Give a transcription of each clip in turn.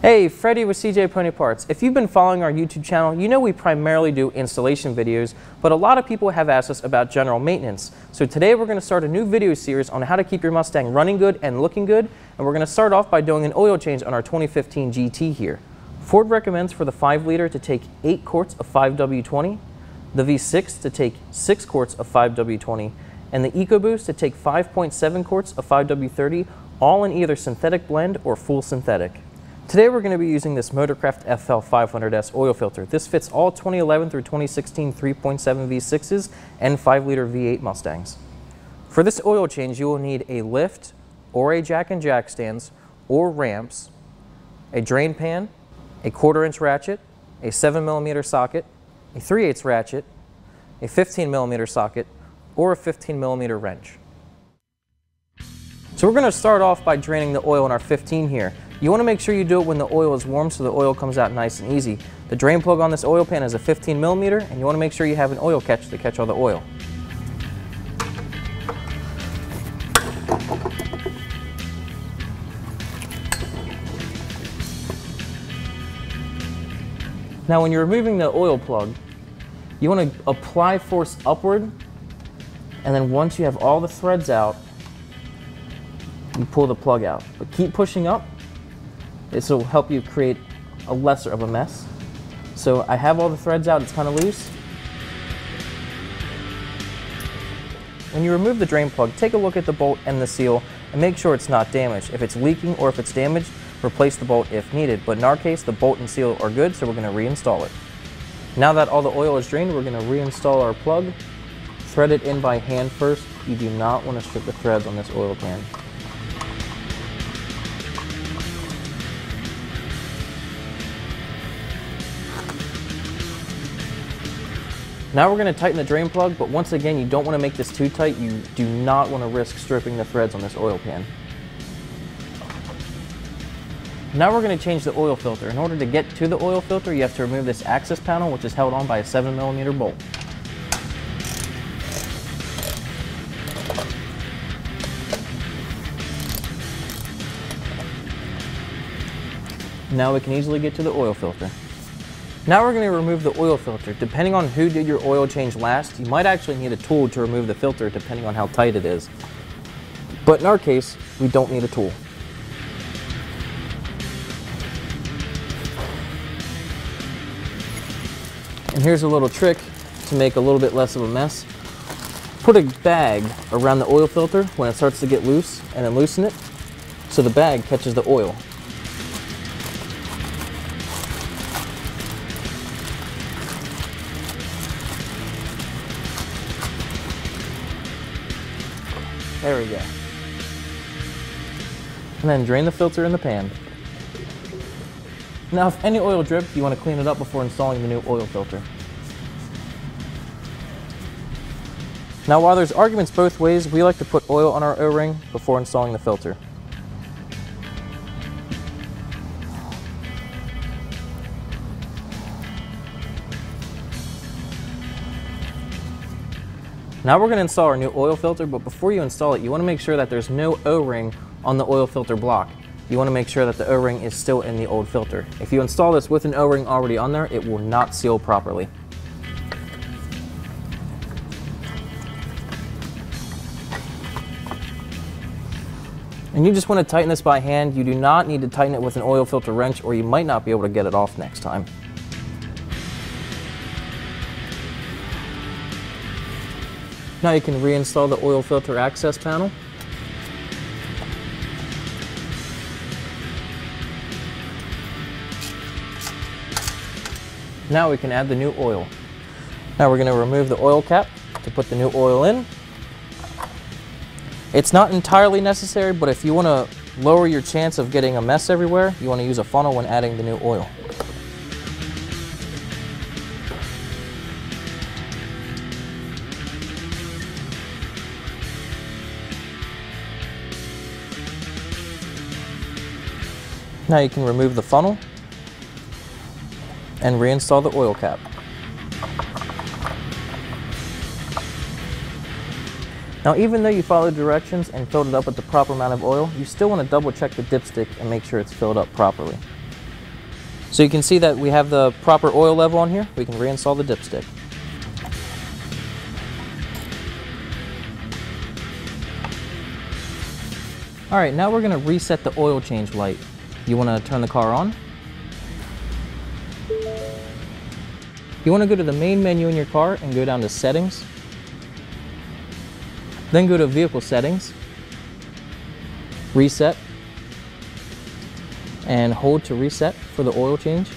Hey, Freddy with CJ Pony Parts. If you've been following our YouTube channel, you know we primarily do installation videos, but a lot of people have asked us about general maintenance. So today we're going to start a new video series on how to keep your Mustang running good and looking good, and we're going to start off by doing an oil change on our 2015 GT here. Ford recommends for the 5 liter to take 8 quarts of 5W20, the V6 to take 6 quarts of 5W20, and the EcoBoost to take 5.7 quarts of 5W30, all in either synthetic blend or full synthetic. Today we're going to be using this Motorcraft FL500S oil filter. This fits all 2011 through 2016 3.7 V6s and 5 liter V8 Mustangs. For this oil change you will need a lift or a jack and jack stands or ramps, a drain pan, a quarter inch ratchet, a 7 millimeter socket, a 3 8 ratchet, a 15 millimeter socket, or a 15 millimeter wrench. So we're going to start off by draining the oil in our 15 here. You want to make sure you do it when the oil is warm so the oil comes out nice and easy. The drain plug on this oil pan is a 15 millimeter and you want to make sure you have an oil catch to catch all the oil. Now when you're removing the oil plug, you want to apply force upward and then once you have all the threads out, you pull the plug out. But keep pushing up this will help you create a lesser of a mess. So I have all the threads out, it's kind of loose. When you remove the drain plug, take a look at the bolt and the seal and make sure it's not damaged. If it's leaking or if it's damaged, replace the bolt if needed. But in our case, the bolt and seal are good, so we're going to reinstall it. Now that all the oil is drained, we're going to reinstall our plug. Thread it in by hand first. You do not want to strip the threads on this oil pan. Now we're going to tighten the drain plug, but once again, you don't want to make this too tight. You do not want to risk stripping the threads on this oil pan. Now we're going to change the oil filter. In order to get to the oil filter, you have to remove this access panel, which is held on by a 7 millimeter bolt. Now we can easily get to the oil filter. Now we're going to remove the oil filter. Depending on who did your oil change last, you might actually need a tool to remove the filter depending on how tight it is. But in our case, we don't need a tool. And here's a little trick to make a little bit less of a mess. Put a bag around the oil filter when it starts to get loose and then loosen it so the bag catches the oil. There we go. And then drain the filter in the pan. Now if any oil dripped, you want to clean it up before installing the new oil filter. Now while there's arguments both ways, we like to put oil on our O-ring before installing the filter. Now we're going to install our new oil filter, but before you install it, you want to make sure that there's no O-ring on the oil filter block. You want to make sure that the O-ring is still in the old filter. If you install this with an O-ring already on there, it will not seal properly. And you just want to tighten this by hand. You do not need to tighten it with an oil filter wrench or you might not be able to get it off next time. Now you can reinstall the oil filter access panel. Now we can add the new oil. Now we're going to remove the oil cap to put the new oil in. It's not entirely necessary, but if you want to lower your chance of getting a mess everywhere, you want to use a funnel when adding the new oil. Now you can remove the funnel and reinstall the oil cap. Now even though you followed directions and filled it up with the proper amount of oil, you still want to double check the dipstick and make sure it's filled up properly. So you can see that we have the proper oil level on here. We can reinstall the dipstick. All right, now we're gonna reset the oil change light. You wanna turn the car on. You wanna go to the main menu in your car and go down to settings. Then go to vehicle settings, reset, and hold to reset for the oil change.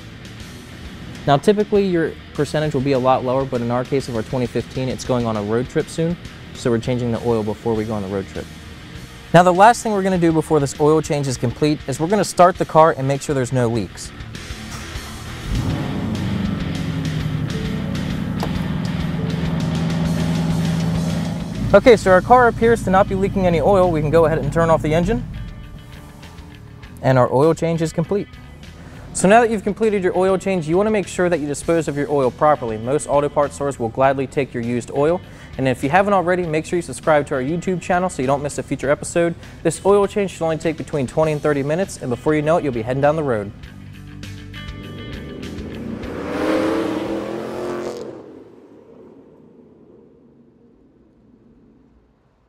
Now typically your percentage will be a lot lower, but in our case of our 2015, it's going on a road trip soon, so we're changing the oil before we go on the road trip. Now the last thing we're going to do before this oil change is complete is we're going to start the car and make sure there's no leaks. Okay, so our car appears to not be leaking any oil. We can go ahead and turn off the engine. And our oil change is complete. So now that you've completed your oil change, you want to make sure that you dispose of your oil properly. Most auto parts stores will gladly take your used oil and if you haven't already, make sure you subscribe to our YouTube channel so you don't miss a future episode. This oil change should only take between 20 and 30 minutes, and before you know it, you'll be heading down the road.